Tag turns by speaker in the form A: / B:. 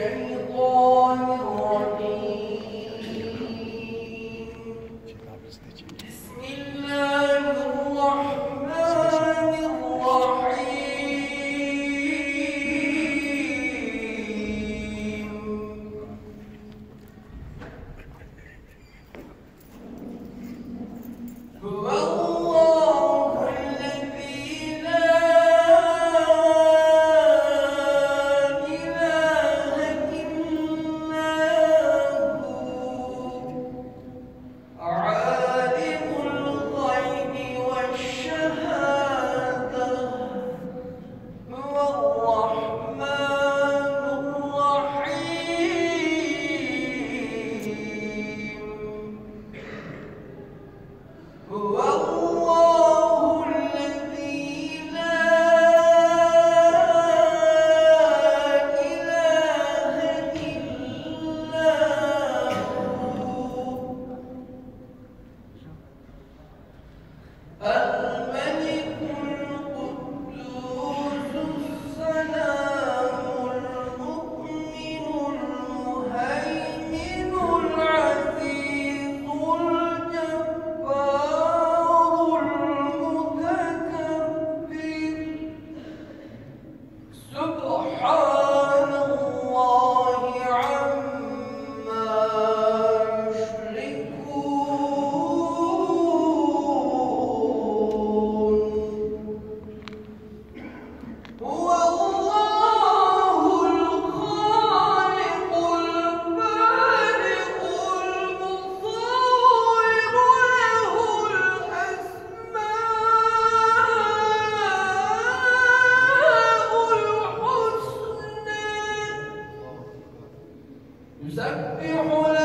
A: querem يسبح له